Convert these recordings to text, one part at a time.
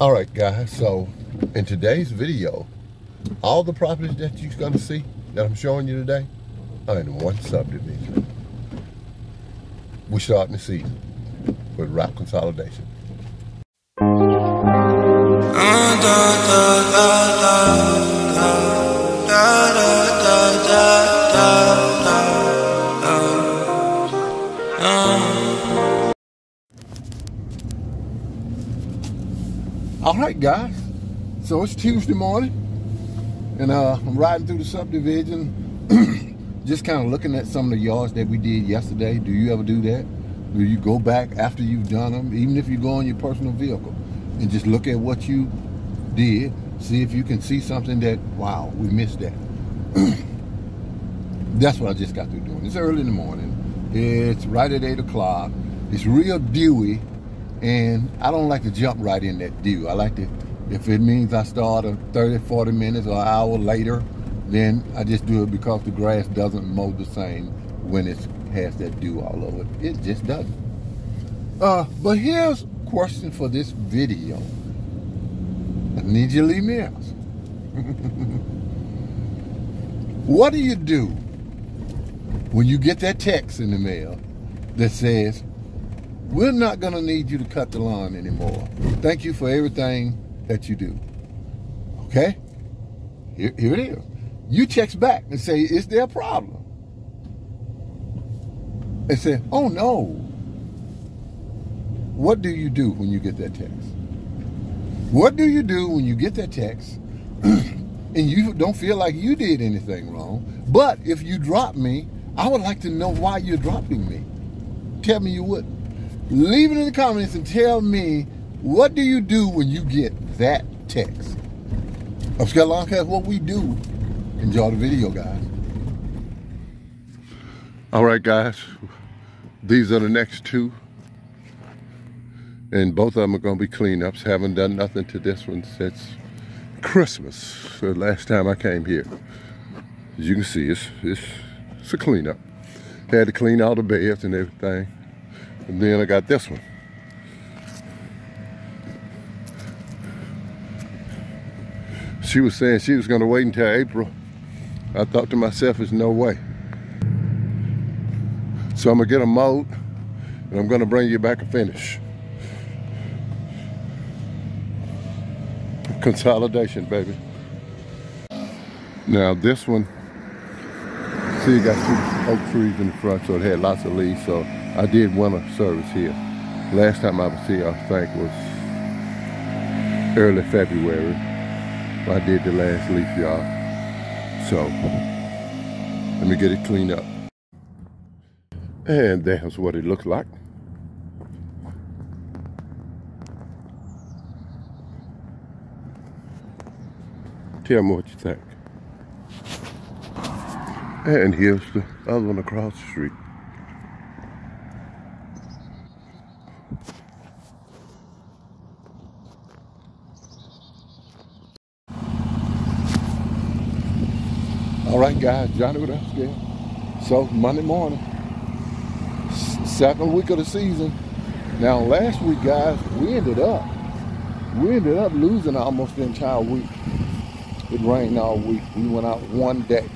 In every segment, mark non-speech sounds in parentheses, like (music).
All right, guys, so in today's video, all the properties that you're gonna see that I'm showing you today are in one subdivision. We're starting the season with route consolidation. Right, guys. So it's Tuesday morning, and uh, I'm riding through the subdivision, (clears throat) just kind of looking at some of the yards that we did yesterday. Do you ever do that? Do you go back after you've done them, even if you go on your personal vehicle, and just look at what you did, see if you can see something that, wow, we missed that. (clears throat) That's what I just got through doing. It's early in the morning. It's right at 8 o'clock. It's real dewy, and I don't like to jump right in that dew. I like to, if it means I start a 30, 40 minutes or an hour later, then I just do it because the grass doesn't mow the same when it has that dew all over it. It just doesn't. Uh, but here's a question for this video. I need you to leave me out. (laughs) what do you do when you get that text in the mail that says, we're not going to need you to cut the lawn anymore. Thank you for everything that you do. Okay? Here, here it is. You text back and say, is there a problem? And say, oh no. What do you do when you get that text? What do you do when you get that text (clears throat) and you don't feel like you did anything wrong? But if you drop me, I would like to know why you're dropping me. Tell me you wouldn't. Leave it in the comments and tell me what do you do when you get that text. I'm Scott Longcast, what we do. Enjoy the video, guys. All right, guys. These are the next two. And both of them are going to be cleanups. Haven't done nothing to this one since Christmas, the last time I came here. As you can see, it's, it's, it's a cleanup. Had to clean all the beds and everything. And then I got this one. She was saying she was going to wait until April. I thought to myself, there's no way. So I'm to get a mowed and I'm going to bring you back a finish. Consolidation, baby. Now this one, see you got two oak trees in the front, so it had lots of leaves. So I did winter service here. Last time I was here, I think was early February. I did the last leaf yard. So let me get it cleaned up. And that's what it looks like. Tell me what you think. And here's the other one across the street. Right, guys, Johnny with us again. So Monday morning, second week of the season. Now last week, guys, we ended up, we ended up losing almost the entire week. It rained all week. We went out one day,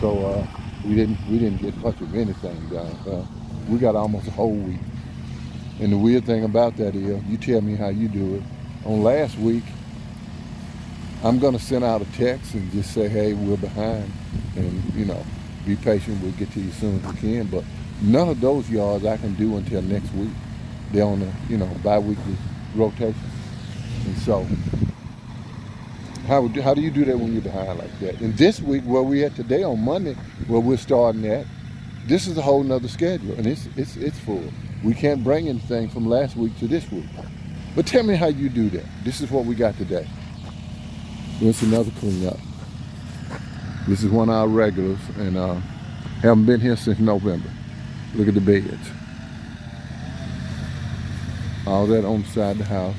so uh, we didn't we didn't get much of anything done. Uh, we got almost a whole week. And the weird thing about that is, you tell me how you do it. On last week, I'm going to send out a text and just say, hey, we're behind. And, you know, be patient. We'll get to you as soon as we can. But none of those yards I can do until next week. They're on a, you know, bi-weekly rotation. And so, how, how do you do that when you're behind like that? And this week, where we're at today on Monday, where we're starting at, this is a whole nother schedule. And it's, it's, it's full. We can't bring anything from last week to this week. But tell me how you do that. This is what we got today. It's another cleanup. This is one of our regulars and uh, haven't been here since November. Look at the beds. All that on the side of the house.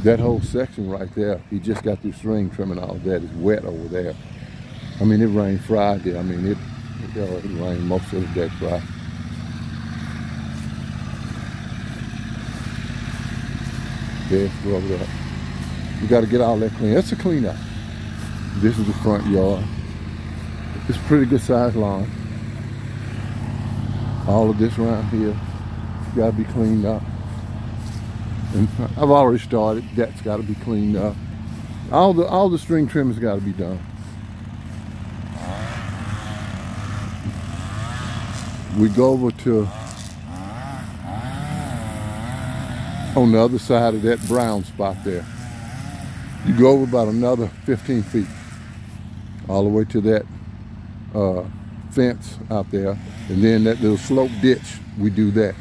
That whole section right there, he just got through string trimming all that. It's wet over there. I mean, it rained Friday. I mean, it, it, it rained most of the day Friday. Bed scrubbed up. We got to get all that clean. That's a clean up. This is the front yard. It's pretty good sized lawn. All of this around here got to be cleaned up. And I've already started. That's got to be cleaned up. All the all the string trimmings got to be done. We go over to on the other side of that brown spot there. You go over about another 15 feet all the way to that uh, fence out there. And then that little slope ditch, we do that.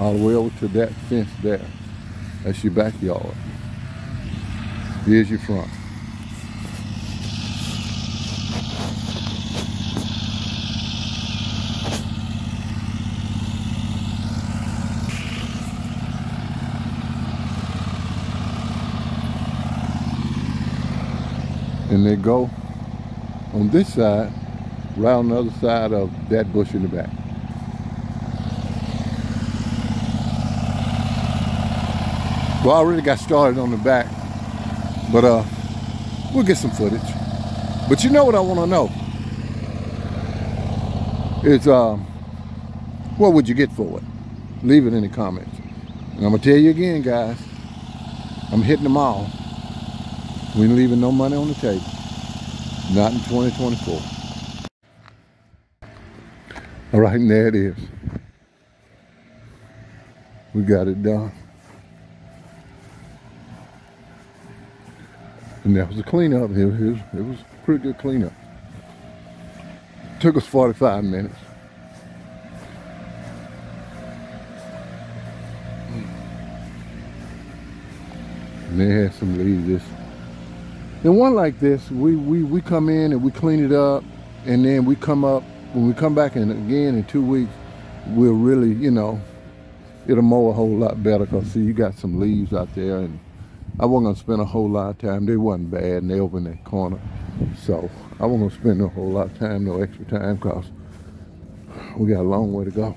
All the way over to that fence there. That's your backyard. Here's your front. And they go on this side, around the other side of that bush in the back. Well, I already got started on the back, but uh, we'll get some footage. But you know what I want to know? Is uh, what would you get for it? Leave it in the comments. And I'm gonna tell you again, guys. I'm hitting them all. We ain't leaving no money on the table. Not in 2024. All right, and there it is. We got it done. And that was a cleanup. It was, it was pretty good cleanup. Took us 45 minutes. And they had some leaves. And one like this, we, we, we come in and we clean it up, and then we come up, when we come back in again in two weeks, we'll really, you know, it'll mow a whole lot better because see, you got some leaves out there, and I wasn't gonna spend a whole lot of time. They wasn't bad, and they over in that corner. So I wasn't gonna spend a whole lot of time, no extra time, because we got a long way to go.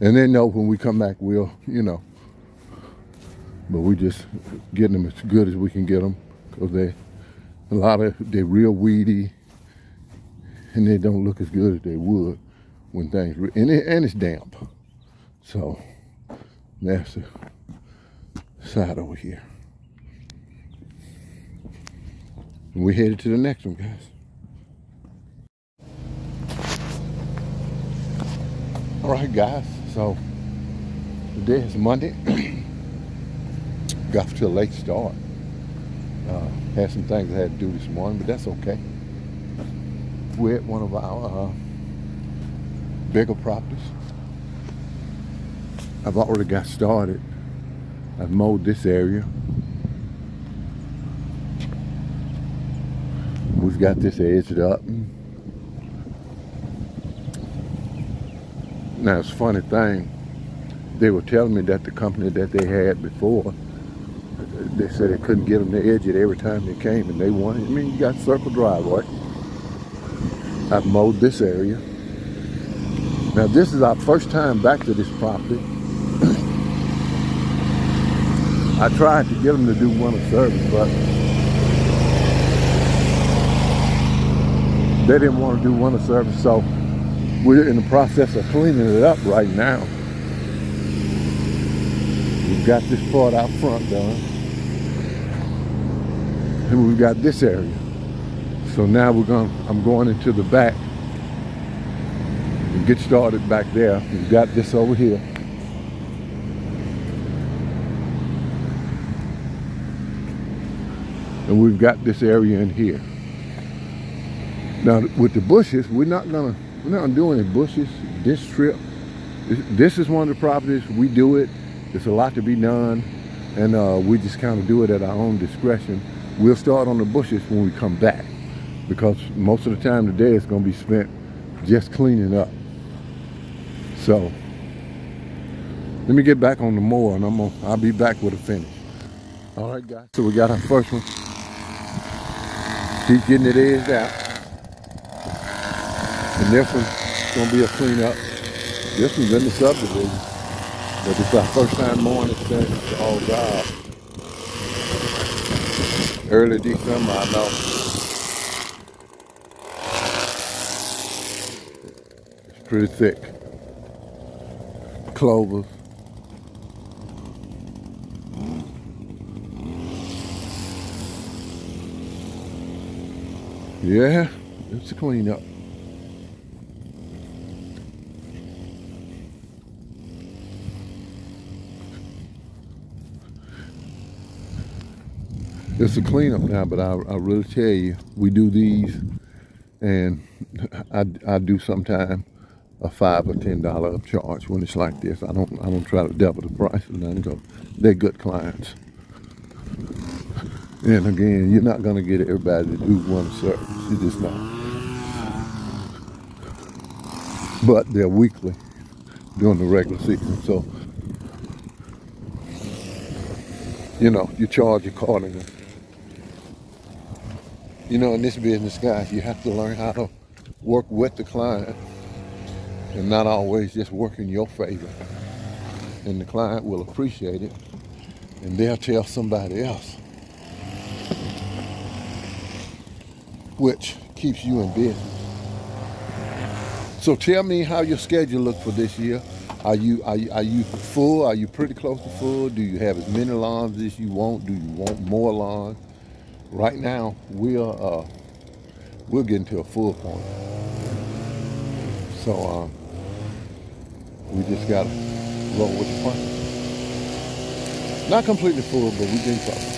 And then know when we come back, we'll, you know, but we just getting them as good as we can get them because they a lot of they're real weedy and they don't look as good as they would when things and, it, and it's damp. So that's the side over here. And we headed to the next one guys. All right guys so today is monday (clears throat) got to a late start. Uh, had some things I had to do this morning, but that's okay. We're at one of our uh, bigger properties. I've already got started. I've mowed this area. We've got this edged up. Now, it's a funny thing. They were telling me that the company that they had before they said they couldn't get them to edge it every time they came and they wanted, I mean, you got circle driveway. I've mowed this area. Now this is our first time back to this property. (clears throat) I tried to get them to do one of service, but they didn't want to do one of service, so we're in the process of cleaning it up right now. We've got this part out front done and we've got this area. So now we're going, I'm going into the back and get started back there. We've got this over here. And we've got this area in here. Now with the bushes, we're not gonna, we're not gonna do any bushes this trip. This, this is one of the properties, we do it. There's a lot to be done. And uh, we just kind of do it at our own discretion. We'll start on the bushes when we come back because most of the time today is going to be spent just cleaning up. So let me get back on the mower and I'm gonna, I'll be back with a finish. All right, guys. So we got our first one. Keep getting it edged out. And this one's gonna be a cleanup. This one's in the subdivision, but it's our first time mowing it since all oh, God. Early December, I know. It's pretty thick. Clovers. Yeah, it's a cleanup. It's a cleanup now, but I, I really tell you, we do these, and I, I do sometimes a five or ten dollar upcharge when it's like this. I don't I don't try to double the price or nothing because they're good clients. And again, you're not gonna get everybody to do one service. You just not. But they're weekly during the regular season, so you know you charge accordingly. You know, in this business, guys, you have to learn how to work with the client and not always just work in your favor. And the client will appreciate it and they'll tell somebody else, which keeps you in business. So tell me how your schedule looks for this year. Are you, are you are you full? Are you pretty close to full? Do you have as many lawns as you want? Do you want more lawns? Right now we are uh, we're getting to a full point. So uh, we just gotta roll with the punches. Not completely full, but we're getting close.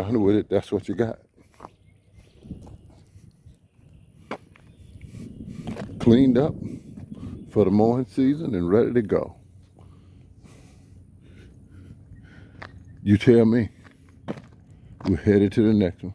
Done with it, that's what you got. Cleaned up for the mowing season and ready to go. You tell me. We're headed to the next one.